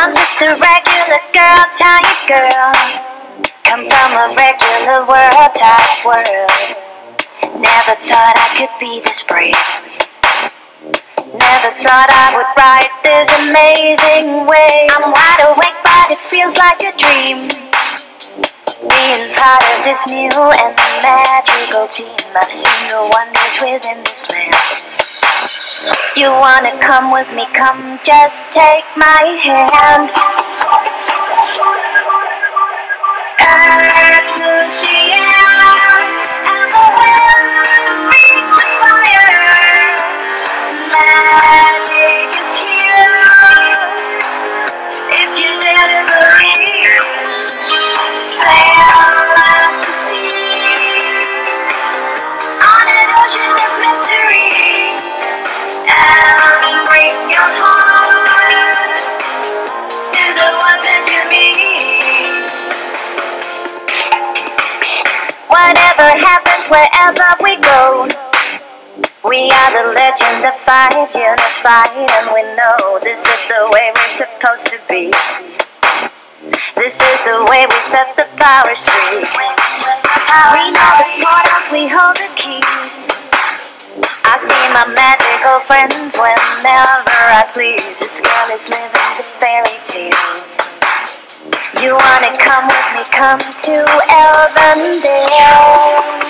I'm just a regular girl, tiny girl. Come from a regular world, type world. Never thought I could be this brave. Never thought I would write this amazing way. I'm wide awake, but it feels like a dream. Being part of this new and magical team. I've seen the wonders within this land. You wanna come with me? Come, just take my hand. Whatever happens, wherever we go. We are the legend of five, unified, and we know this is the way we're supposed to be. This is the way we set the powers free. We know the portals, we hold the keys. I see my magical friends whenever I please. This girl is living the fairy tale. You wanna come with me? Come to Elvendale. It's